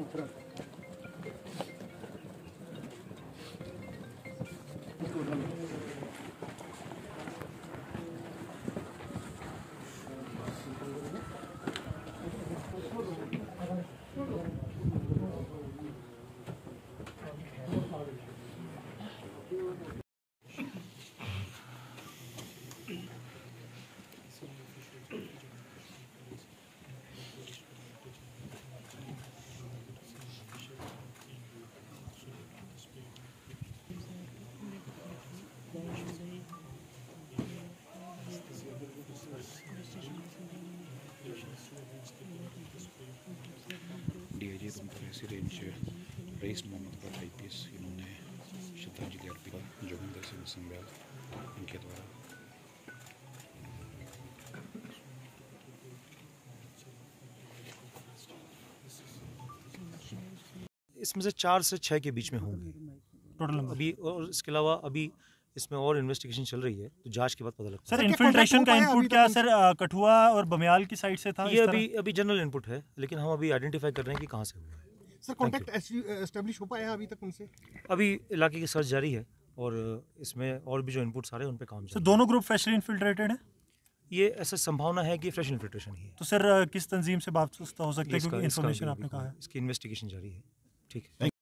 entrando. ऐसी range Raees Mohammad Bhatt IPS इन्होंने श्रद्धांजलि अर्पित जोगिंदर सिंह संभ्याल इनके द्वारा इसमें से चार से छः के बीच में होंगे। टोटल नंबर अभी और इसके अलावा अभी इसमें और इन्वेस्टिगेशन चल रही है तो जाँच के बाद पता लगता सर इन्फिल्ट्रेशन का इनपुट क्या सर कठुआ और बमियाल की साइड से था ये अभी अभी जनरल इनपुट है लेकिन हम अभी आइडेंटिफाई कर रहे हैं कि कहाँ से हुआ है। सर कॉन्टैक्ट एस्टेब्लिश हो पाया है अभी तक उनसे? अभी इलाके की सर्च जारी है और इसमें और भी जो इनपुट्स आ रहे हैं उन पर काम सर दोनों ग्रुप फ्रेशली इन्फिल्ट्रेटेड है? ये ऐसा संभावना है कि फ्रेश इन्फिल्ट्रेशन ही है। तो सर किस तंजीम से बात हो सकती है? क्योंकि इन्फॉर्मेशन आपने कहा है। इसकी इन्वेस्टिगेशन जारी है। ठीक है।